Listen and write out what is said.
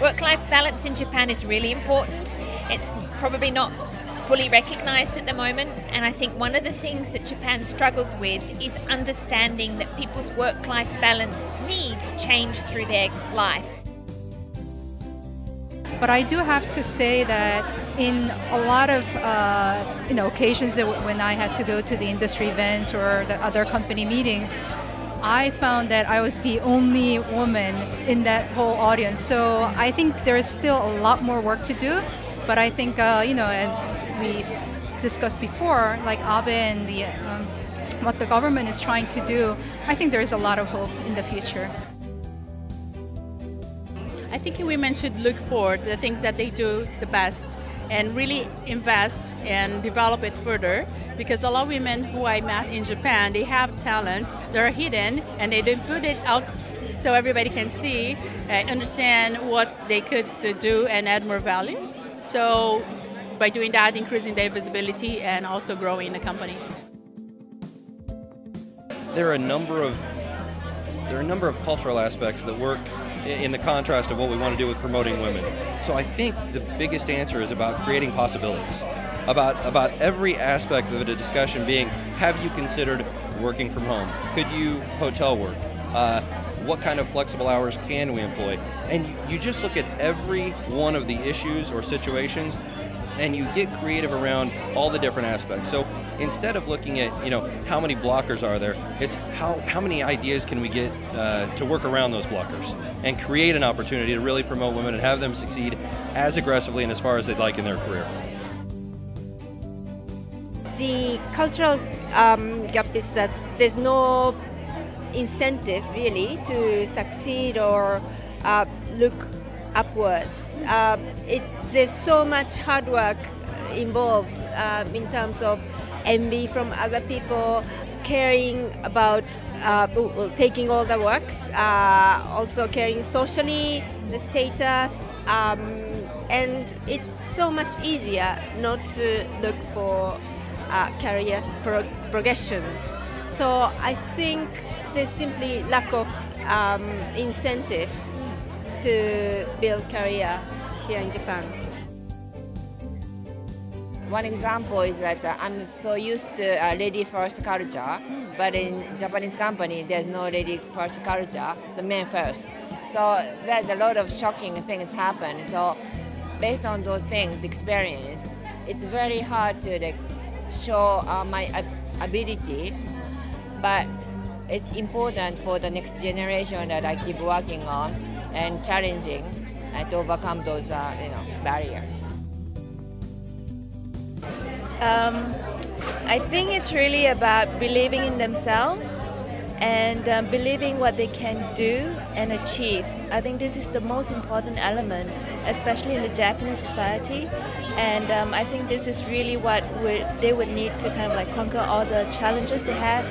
Work life balance in Japan is really important. It's probably not fully recognized at the moment, and I think one of the things that Japan struggles with is understanding that people's work life balance needs change through their life. But I do have to say that in a lot of uh, you know occasions when I had to go to the industry events or the other company meetings, I found that I was the only woman in that whole audience. So I think there is still a lot more work to do. But I think, uh, you know, as we discussed before, like Abe and the, um, what the government is trying to do, I think there is a lot of hope in the future. I think women should look for the things that they do the best and really invest and develop it further because a lot of women who I met in Japan they have talents that are hidden and they don't put it out so everybody can see and understand what they could do and add more value. So by doing that increasing their visibility and also growing the company. There are a number of there are a number of cultural aspects that work in the contrast of what we want to do with promoting women. So I think the biggest answer is about creating possibilities. About, about every aspect of the discussion being, have you considered working from home? Could you hotel work? Uh, what kind of flexible hours can we employ? And you just look at every one of the issues or situations and you get creative around all the different aspects. So instead of looking at you know how many blockers are there, it's how how many ideas can we get uh, to work around those blockers and create an opportunity to really promote women and have them succeed as aggressively and as far as they'd like in their career. The cultural um, gap is that there's no incentive really to succeed or uh, look upwards. Uh, it, there's so much hard work involved um, in terms of envy from other people, caring about uh, taking all the work, uh, also caring socially, the status, um, and it's so much easier not to look for uh, career pro progression. So I think there's simply lack of um, incentive to build career here in Japan. One example is that I'm so used to uh, lady first culture, but in Japanese company there's no lady first culture, the men first. So there's a lot of shocking things happen. So based on those things, experience, it's very hard to like, show uh, my ability, but it's important for the next generation that I keep working on and challenging and to overcome those uh, you know barriers. Um, I think it's really about believing in themselves and um, believing what they can do and achieve. I think this is the most important element, especially in the Japanese society. And um, I think this is really what they would need to kind of like conquer all the challenges they have